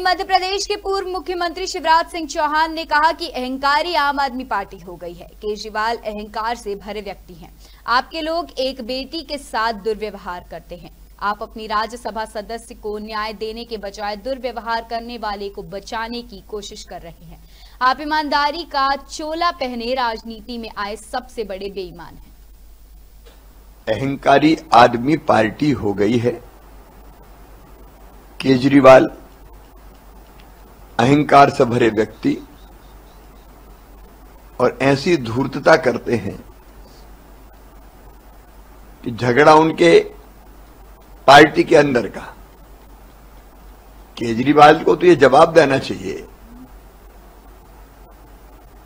वहीं मध्य प्रदेश के पूर्व मुख्यमंत्री शिवराज सिंह चौहान ने कहा कि अहंकारी आम आदमी पार्टी हो गई है। केजरीवाल अहंकार से भरे व्यक्ति हैं। आपके लोग एक बेटी के साथ दुर्व्यवहार करते हैं। आप अपनी राज्यसभा सदस्य को न्याय देने के बजाय दुर्व्यवहार करने वाले को बचाने की कोशिश कर रहे हैं। आप ईमानदारी का चोला पहने राजनीति में आए सबसे बड़े बेईमान हैं। अहंकारी आदमी पार्टी हो गई है। केजरीवाल अहंकार से भरे व्यक्ति और ऐसी धूर्तता करते हैं कि झगड़ा उनके पार्टी के अंदर का। केजरीवाल को तो ये जवाब देना चाहिए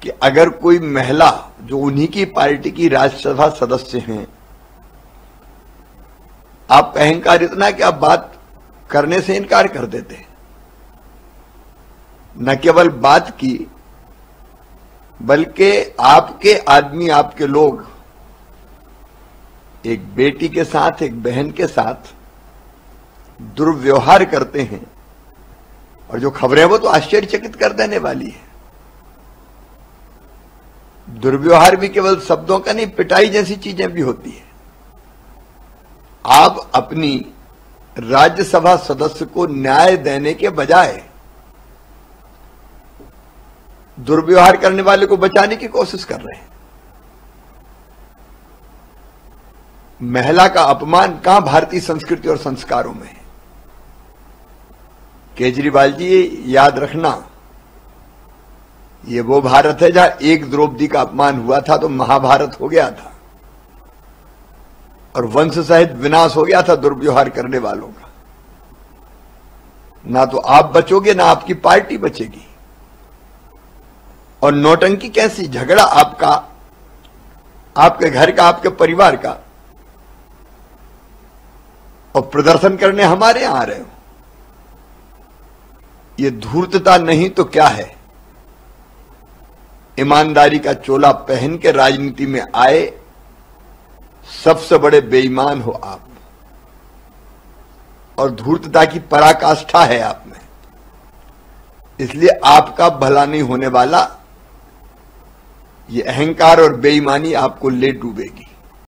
कि अगर कोई महिला जो उन्हीं की पार्टी की राज्यसभा सदस्य हैं, आप अहंकार इतना कि आप बात करने से इनकार कर देते हैं। न केवल बात की, बल्कि आपके आदमी, आपके लोग, एक बेटी के साथ, एक बहन के साथ दुर्व्यवहार करते हैं। और जो खबरें वो तो आश्चर्यचकित कर देने वाली है। दुर्व्यवहार भी केवल शब्दों का नहीं, पिटाई जैसी चीज़ें भी होती है। आप अपनी राज्यसभा सदस्य को न्याय देने के बजाय दुर्व्यवहार करने वाले को बचाने की कोशिश कर रहे हैं। महिला का अपमान कहाँ भारतीय संस्कृति और संस्कारों में है? केजरीवाल जी याद रखना, ये वो भारत है जहाँ एक द्रौपदी का अपमान हुआ था तो महाभारत हो गया था। और वंश सहित विनाश हो गया था दुर्व्यवहार करने वालों का। ना तो आप बचोगे, ना आपकी पार्टी बचेगी। और नोटंकी कैसी? झगड़ा आपका, आपके घर का, आपके परिवार का। और प्रदर्शन करने हमारे यहाँ आ रहे हो। ये धूर्तता नहीं तो क्या है? ईमानदारी का चोला पहन के राजनीति में आए, सबसे बड़े बेईमान हो आप। और धूर्तता की पराकाष्ठा है आप में। इसलिए आपका भला नहीं होने वाला ये अहंकार और बेईमानी आपको ले डूबेगी।